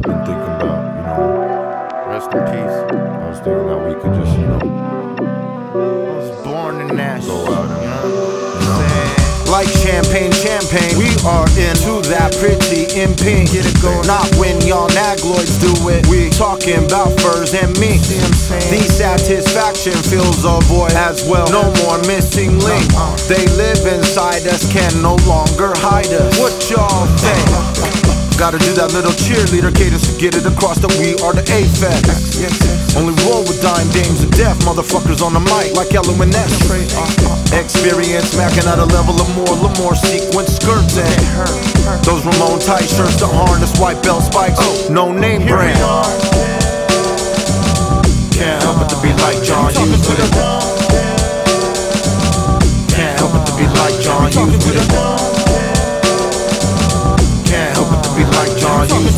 just been thinking about, you know, rest in peace. I was thinking that we could just, you know, I was born in Nashville. go out and, You know you what I'm know. saying? Like champagne, champagne. We are into that pretty in pink. Get it going. Not when y'all nagloids do it. We talking about furs and me. The satisfaction fills a void as well. No more missing link. They live inside us, can no longer hide us. What y'all think? Gotta do that little cheerleader cadence to get it across that we are the AFAX. Only roll with dime dames and deaf motherfuckers on the mic like Ella and Ness. Experience smacking at a level of more, Lamore sequence skirts and those Ramon tight shirts, the harness, white belt spikes, no name brand.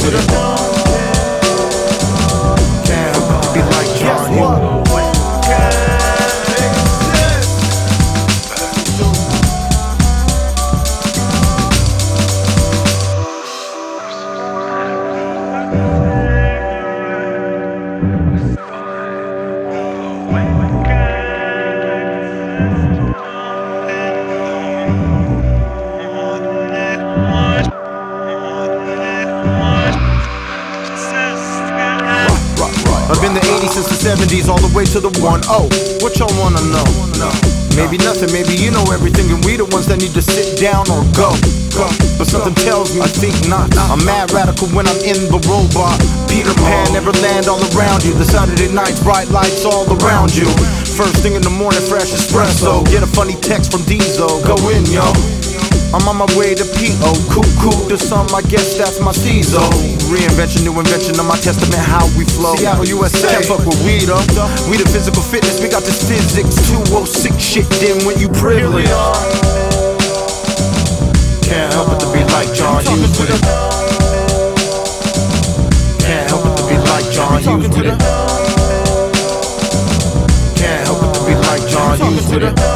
John Hughes with it. Can't help it to be like John. I've since the 70s, all the way to the 1 0. What y'all wanna know? No. Maybe nothing, maybe you know everything, and we the ones that need to sit down or go. Go. But something tells me I think not. I'm mad radical when I'm in the robot. Peter Pan, never land all around you. The Saturday nights, bright lights all around you. First thing in the morning, fresh espresso. Get a funny text from Diesel. Go in, yo. I'm on my way to P.O. Cuckoo to some, I guess that's my CISO. Reinvention, new invention of my testament, how we flow. Seattle, USA. Can't fuck with we though. We the physical fitness, we got this physics 206 shit. Then when you privilege. Can't help it to be like John Hughes with it. Can't help it to be like John Hughes with it. Can't help it to be like John Hughes with it.